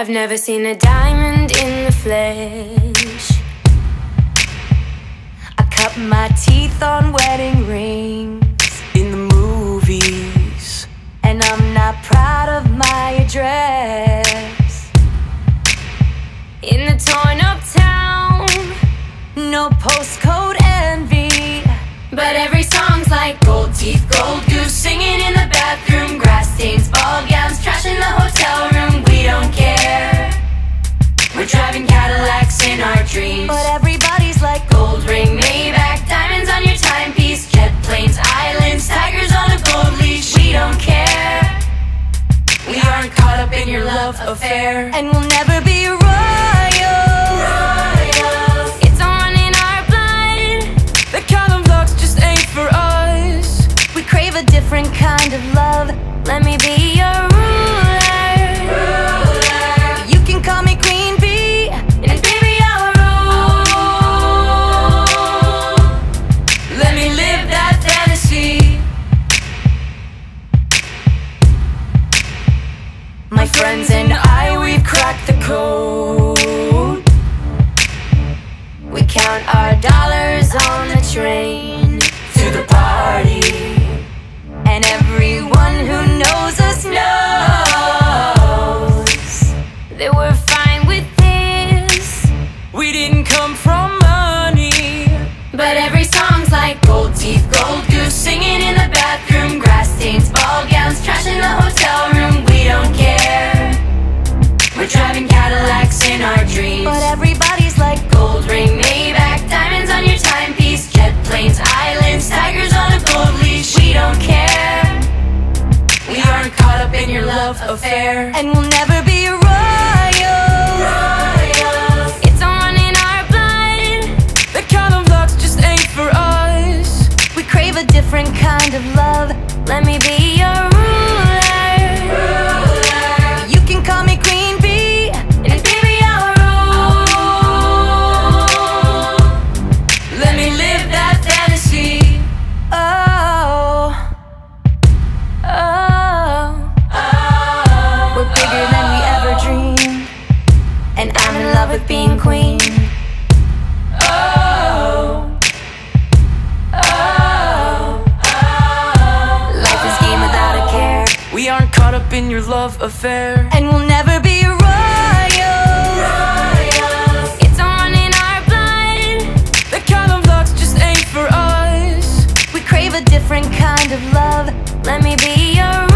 I've never seen a diamond in the flesh. I cut my teeth on wedding rings in the movies. And I'm not proud of my address. In the torn up town, no postcode love affair, and we'll never be royals. Royals. It's all running our blood. The kind of luck's just ain't for us. We crave a different kind of love. Let me be friends and I, we've cracked the code. We count our dollars on the train To the party. Love affair. And we'll never be. Royals. It's all our blood. The kind of luck's just ain't for us. We crave a different kind of love. Let me be And I'm in love with being queen. Oh Oh, oh. Life is game without a care. We aren't caught up in your love affair. And we'll never be royals It's on in our blood. The kind of just ain't for us. We crave a different kind of love. Let me be your